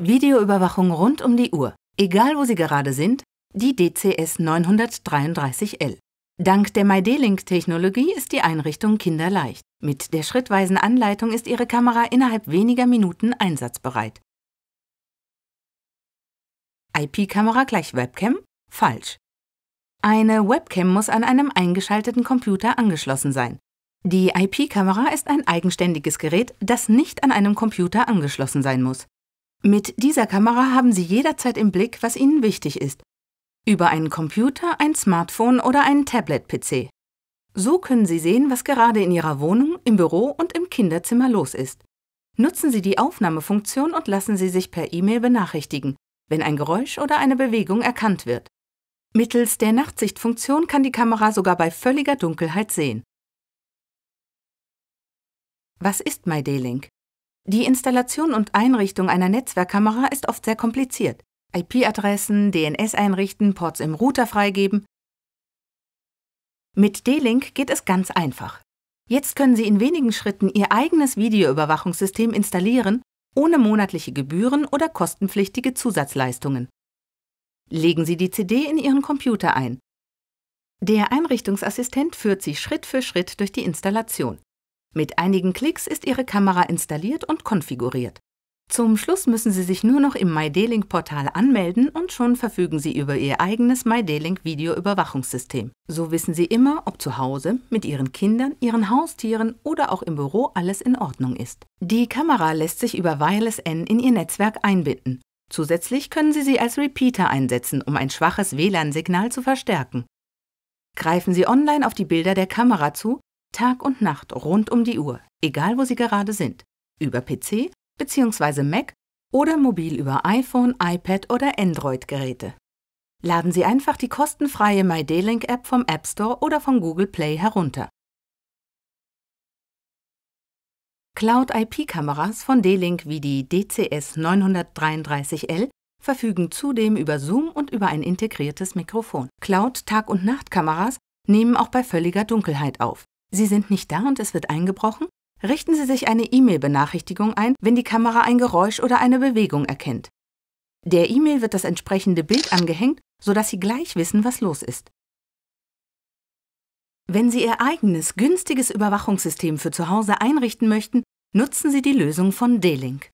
Videoüberwachung rund um die Uhr, egal wo Sie gerade sind, die DCS 933L. Dank der MyD-Link-Technologie ist die Einrichtung kinderleicht. Mit der schrittweisen Anleitung ist Ihre Kamera innerhalb weniger Minuten einsatzbereit. IP-Kamera gleich Webcam? Falsch. Eine Webcam muss an einem eingeschalteten Computer angeschlossen sein. Die IP-Kamera ist ein eigenständiges Gerät, das nicht an einem Computer angeschlossen sein muss. Mit dieser Kamera haben Sie jederzeit im Blick, was Ihnen wichtig ist. Über einen Computer, ein Smartphone oder einen Tablet-PC. So können Sie sehen, was gerade in Ihrer Wohnung, im Büro und im Kinderzimmer los ist. Nutzen Sie die Aufnahmefunktion und lassen Sie sich per E-Mail benachrichtigen, wenn ein Geräusch oder eine Bewegung erkannt wird. Mittels der Nachtsichtfunktion kann die Kamera sogar bei völliger Dunkelheit sehen. Was ist MyD-Link? Die Installation und Einrichtung einer Netzwerkkamera ist oft sehr kompliziert. IP-Adressen, DNS einrichten, Ports im Router freigeben. Mit D-Link geht es ganz einfach. Jetzt können Sie in wenigen Schritten Ihr eigenes Videoüberwachungssystem installieren, ohne monatliche Gebühren oder kostenpflichtige Zusatzleistungen. Legen Sie die CD in Ihren Computer ein. Der Einrichtungsassistent führt Sie Schritt für Schritt durch die Installation. Mit einigen Klicks ist Ihre Kamera installiert und konfiguriert. Zum Schluss müssen Sie sich nur noch im MyD-Link-Portal anmelden und schon verfügen Sie über Ihr eigenes MyD-Link-Videoüberwachungssystem. So wissen Sie immer, ob zu Hause, mit Ihren Kindern, Ihren Haustieren oder auch im Büro alles in Ordnung ist. Die Kamera lässt sich über Wireless N in Ihr Netzwerk einbinden. Zusätzlich können Sie sie als Repeater einsetzen, um ein schwaches WLAN-Signal zu verstärken. Greifen Sie online auf die Bilder der Kamera zu, Tag und Nacht rund um die Uhr, egal wo Sie gerade sind, über PC bzw. Mac oder mobil über iPhone, iPad oder Android-Geräte. Laden Sie einfach die kostenfreie MyD-Link-App vom App Store oder von Google Play herunter. Cloud-IP-Kameras von D-Link wie die DCS 933L verfügen zudem über Zoom und über ein integriertes Mikrofon. Cloud-Tag- und Nachtkameras nehmen auch bei völliger Dunkelheit auf. Sie sind nicht da und es wird eingebrochen? Richten Sie sich eine E-Mail-Benachrichtigung ein, wenn die Kamera ein Geräusch oder eine Bewegung erkennt. Der E-Mail wird das entsprechende Bild angehängt, sodass Sie gleich wissen, was los ist. Wenn Sie Ihr eigenes, günstiges Überwachungssystem für zu Hause einrichten möchten, nutzen Sie die Lösung von D-Link.